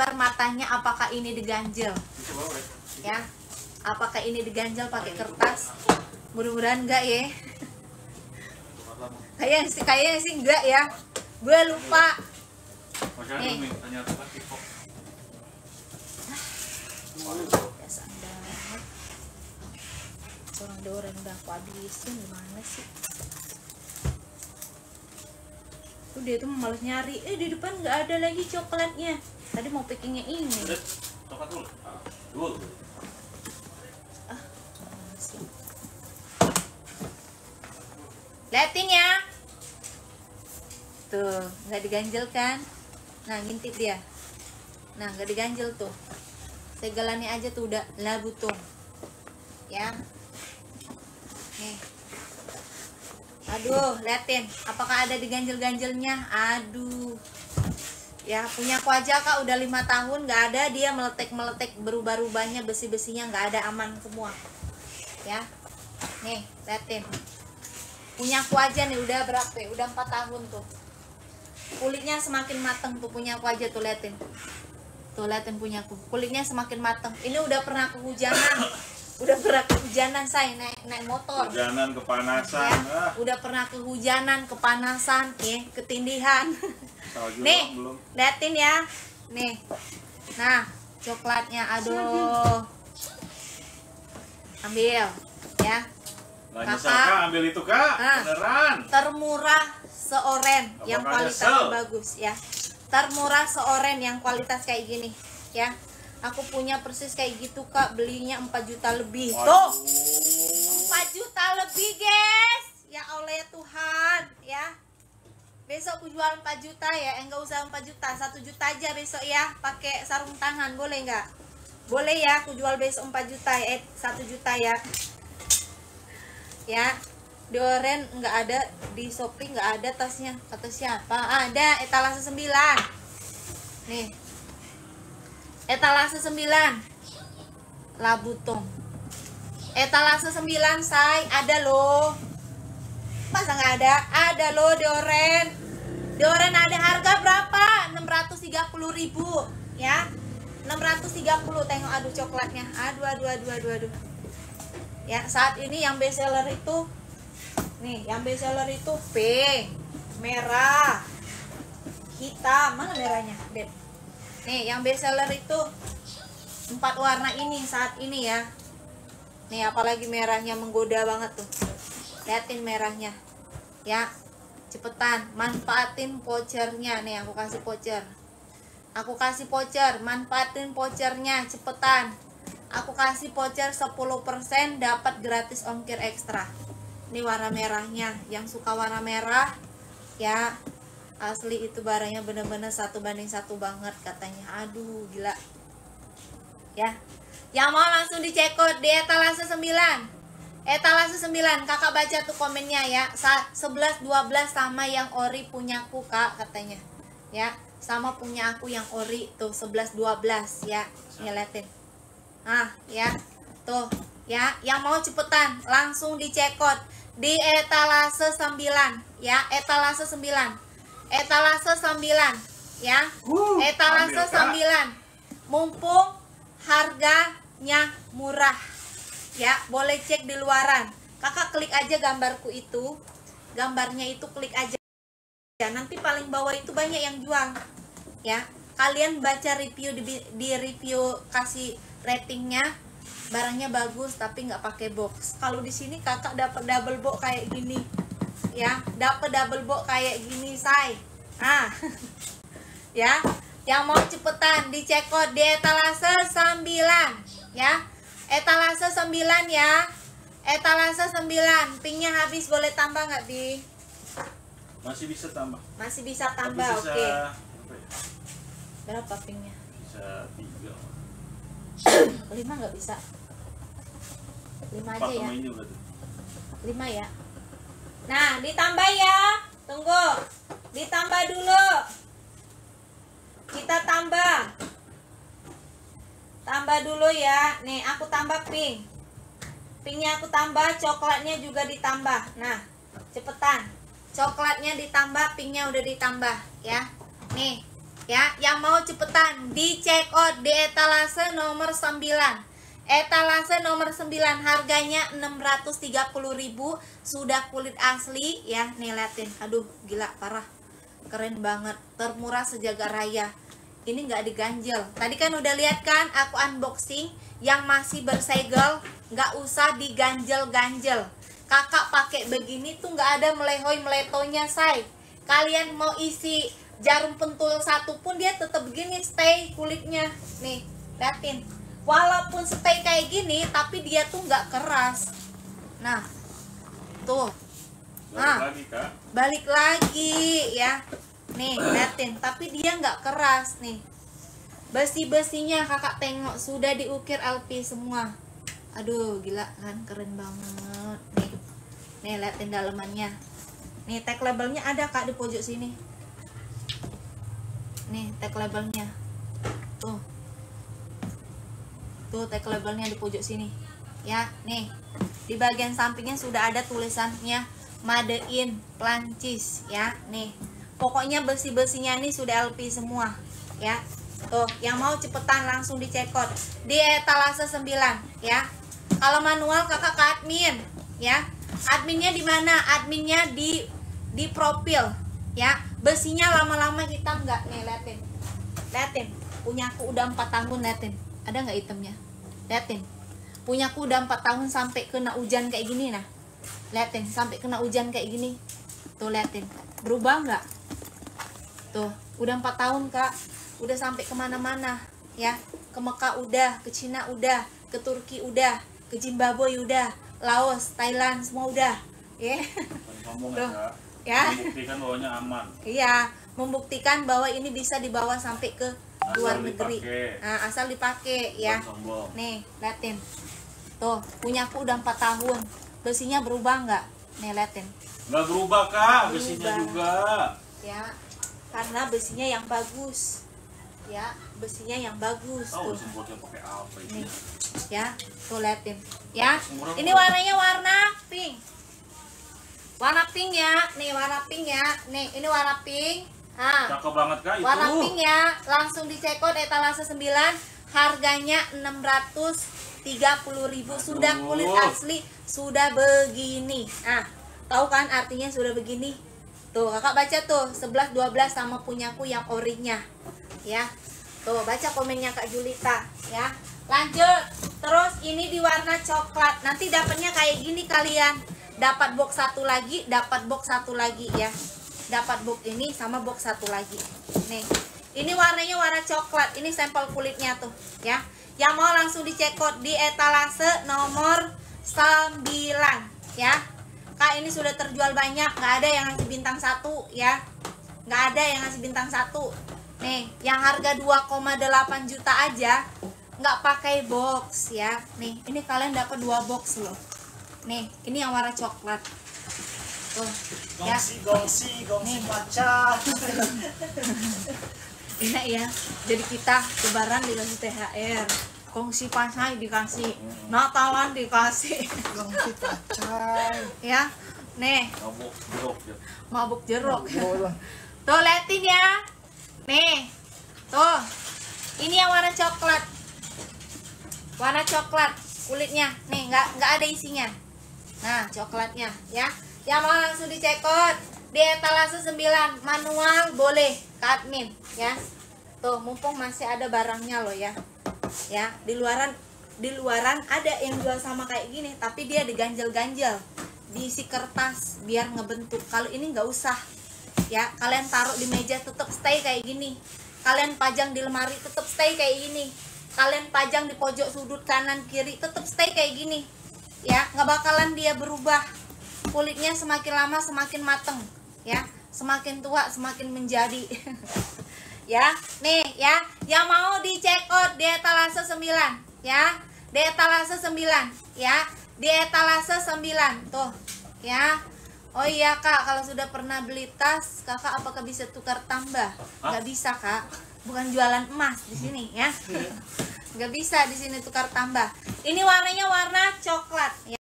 lebar matanya apakah ini diganjel? Ya? apakah ini diganjel pakai kertas? Mudah-mudahan enggak ya. Kayaknya sih kayaknya sih enggak ya. Gue lupa. Nih. biasa banget orang orang udah aku habisin gimana sih? Tuh dia tuh males nyari. Eh di depan nggak ada lagi coklatnya tadi mau pickingnya ini dulu. Ah? Liatin ya. Tuh, nggak diganjel kan? Nah, ngintip dia. Nah, nggak diganjel tuh. Segelannya aja tuh udah labutung. Ya. Nih. Aduh, liatin. Apakah ada diganjel-ganjelnya? Aduh. Ya, punya aku aja kak udah lima tahun nggak ada dia meletek-meletek berubah-ubahnya besi-besinya nggak ada aman semua. Ya. Nih, liatin. Punya aku aja nih udah berapa? ya? Udah empat tahun tuh. Kulitnya semakin mateng tuh punya aku aja tuh liatin. Tuh liatin punya aku. Kulitnya semakin mateng. Ini udah pernah kehujanan. Udah pernah kehujanan saya naik naik motor. Hujanan kepanasan. Ya, Ah, udah pernah kehujanan, kepanasan, ya, ketindihan. Nih, belum. liatin ya. Nih. Nah, coklatnya aduh. Ambil ya. Kakak. ambil itu kak. Ah. Beneran. Termurah seoren yang Apakah kualitasnya bagus ya. Termurah seoren yang kualitas kayak gini ya. Aku punya persis kayak gitu Kak, belinya 4 juta lebih. Tuh. Waduh. 4 juta lebih guys. Ya Allah ya Tuhan ya. Besok aku jual 4 juta ya. Enggak usah 4 juta 1 juta aja besok ya. Pakai sarung tangan boleh nggak? Boleh ya. Aku jual besok 4 juta ya eh 1 juta ya. Ya. Doren nggak ada di Shopee nggak ada tasnya. Kata siapa ada etalase 9 nih etalase 9 labutong etalase 9 say. Ada loh. Masa nggak ada? Ada loh Doren Doren ada harga berapa? 630.000 ribu ya. 630 tengok aduh coklatnya. Aduh aduh aduh aduh aduh. Ya saat ini yang best seller itu nih yang best seller itu pink merah. Hitam. Mana merahnya? Dep nih yang best seller itu empat warna ini saat ini ya. Nih apalagi merahnya menggoda banget tuh. Liatin merahnya. Ya cepetan manfaatin vouchernya. Nih aku kasih voucher. Aku kasih voucher manfaatin vouchernya cepetan. Aku kasih voucher 10% dapat gratis ongkir ekstra. Ini warna merahnya. Yang suka warna merah ya asli itu barangnya bener-bener satu banding satu banget katanya. Aduh gila. Ya. Yang mau langsung dicekot di etalase 9 etalase 9 kakak baca tuh komennya ya. Sa 11 12 sama yang ori punyaku kak katanya. Ya sama punya aku yang ori tuh 11 12 ya ngeliatin. Ah ya tuh ya. Yang mau cepetan langsung dicekot di etalase 9 ya. Etalase 9 etalase 9 ya. Wuh, etalase ambil, Kak. 9 mumpung harganya murah ya. Boleh cek di luaran. Kakak klik aja gambarku itu. Gambarnya itu klik aja. Ya nanti paling bawah itu banyak yang jual ya. Kalian baca review di, di review kasih ratingnya. Barangnya bagus tapi nggak pakai box. Kalau di sini kakak dapat double box kayak gini ya dapat double box kayak gini say. Ah. Ya yang mau cepetan dicekot di etalase 9 ya. Etalase 9 ya. Etalase 9 pinknya habis boleh tambah nggak bi? Masih bisa tambah. masih bisa tambah oke. apa ya? berapa pinknya Bisa tiga. lima nggak bisa? Lima Empat aja ya. sama ini berarti. lima ya nah ditambah ya. Tunggu. Ditambah dulu. Kita tambah. Tambah dulu ya. Nih aku tambah pink. Pinknya aku tambah coklatnya juga ditambah. Nah cepetan. Coklatnya ditambah pinknya udah ditambah ya. Nih ya. Yang mau cepetan di check out di etalase nomor 9 etalase nomor 9 harganya 630.000 sudah kulit asli ya nih liatin. Aduh gila parah. Keren banget termurah sejagat raya. Ini nggak diganjel. Tadi kan udah lihat kan aku unboxing yang masih bersegel nggak usah diganjel-ganjel. Kakak pakai begini tuh nggak ada melehoi meletonya say. Kalian mau isi jarum pentul satu pun dia tetap begini stay kulitnya. Nih liatin walaupun stay kayak gini tapi dia tuh nggak keras. Nah tuh. Balik Ah. lagi kak. balik lagi ya. Nih liatin. Tapi dia nggak keras nih. Besi besinya kakak tengok sudah diukir LP semua. Aduh gila kan keren banget. Nih nih liatin dalemannya. Nih tag labelnya ada kak di pojok sini. Nih tag labelnya. Tuh tuh tag labelnya di pojok sini. Ya nih. Di bagian sampingnya sudah ada tulisannya Made in Prancis ya nih. Pokoknya besi besinya nih sudah LP semua. Ya tuh. Yang mau cepetan langsung dicekot di etalase 9 ya. Kalau manual kakak ke admin. Ya. Adminnya di mana? Adminnya di di profil. Ya. Besinya lama-lama hitam nggak? Nih liatin. Liatin. Punyaku udah empat tahun liatin ada nggak hitamnya liatin. Punyaku udah empat tahun sampai kena hujan kayak gini nah. Liatin sampai kena hujan kayak gini. Tuh liatin. Berubah nggak? Tuh udah empat tahun kak. Udah sampai ke mana-mana ya. Ke Mekah udah ke Cina udah ke Turki udah ke Zimbabwe udah Laos Thailand semua udah ya. Ya Tuh. Ya. Membuktikan bahwanya aman. iya membuktikan bahwa ini bisa dibawa sampai ke luar negeri dipakai. nah, asal dipakai ya. sombong. nih liatin. Tuh punyaku udah empat tahun. Besinya berubah nggak? Nih liatin. Nggak berubah kak, besinya Berubah. juga. ya karena besinya yang bagus. Ya besinya yang bagus tuh. semprotnya pakai apa nih ini? ya tuh liatin. Ya ini warnanya warna pink. Warna pink ya. Nih warna pink ya. Nih ini warna pink ah. Cakep banget kak itu. warna pink ya. Langsung dicekot etalase 9 harganya 630.000 sudah kulit asli sudah begini. Ah tahu kan artinya sudah begini? Tuh kakak baca tuh 11 12 sama punyaku yang orinya. Ya tuh baca komennya kak Julita ya. Lanjut terus ini di warna coklat. Nanti dapatnya kayak gini kalian. Dapat box satu lagi dapat box satu lagi ya dapat box ini sama box satu lagi. Nih ini warnanya warna coklat. Ini sampel kulitnya tuh ya. Yang mau langsung dicekot di etalase nomor 9 ya. Kak ini sudah terjual banyak. Nggak ada yang ngasih bintang satu ya. Nggak ada yang ngasih bintang satu. Nih yang harga 2,8 juta aja nggak pakai box ya. Nih ini kalian dapat dua box loh. Nih ini yang warna coklat tuh ya. Gongsi, gongsi, gongsi pacar. enak ya jadi kita lebaran dikasih THR kongsi pasai dikasih Natalan dikasih. Gongsi pacar. ya nih. Ngabuk, jeruk ya. mabuk jeruk. Tuh liatin ya. Nih tuh. Ini yang warna coklat. Warna coklat kulitnya. Nih nggak nggak ada isinya. Nah coklatnya ya yang mau langsung dicekot. Di etalase 9 manual boleh ke admin ya. Tuh mumpung masih ada barangnya loh ya. Ya di luaran di luaran ada yang jual sama kayak gini tapi dia diganjel-ganjel diisi kertas biar ngebentuk. Kalau ini nggak usah ya. Kalian taruh di meja tetap stay kayak gini. Kalian pajang di lemari tetap stay kayak gini. Kalian pajang di pojok sudut kanan kiri tetap stay kayak gini ya. Nggak bakalan dia berubah kulitnya semakin lama semakin mateng ya semakin tua semakin menjadi ya nih ya yang mau dicekot di etalase 9 ya di etalase 9 ya di etalase 9 tuh ya Oh iya kak, kalau sudah pernah beli tas, kakak apakah bisa tukar tambah? Hah? Nggak bisa kak, bukan jualan emas di sini ya. Nggak bisa di sini tukar tambah. Ini warnanya warna coklat ya.